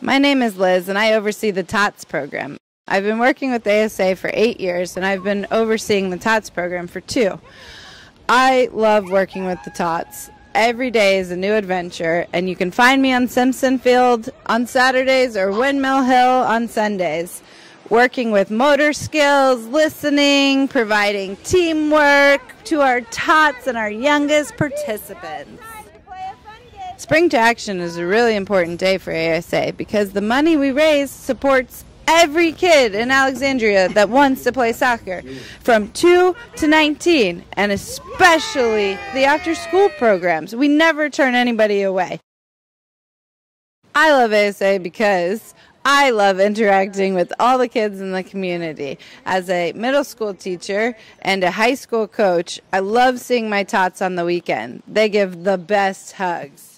My name is Liz, and I oversee the TOTS program. I've been working with ASA for eight years, and I've been overseeing the TOTS program for two. I love working with the TOTS. Every day is a new adventure, and you can find me on Simpson Field on Saturdays or Windmill Hill on Sundays, working with motor skills, listening, providing teamwork to our TOTS and our youngest participants. Spring2Action is a really important day for ASA because the money we raise supports every kid in Alexandria that wants to play soccer from 2 to 19 and especially the after school programs. We never turn anybody away. I love ASA because I love interacting with all the kids in the community. As a middle school teacher and a high school coach, I love seeing my tots on the weekend. They give the best hugs.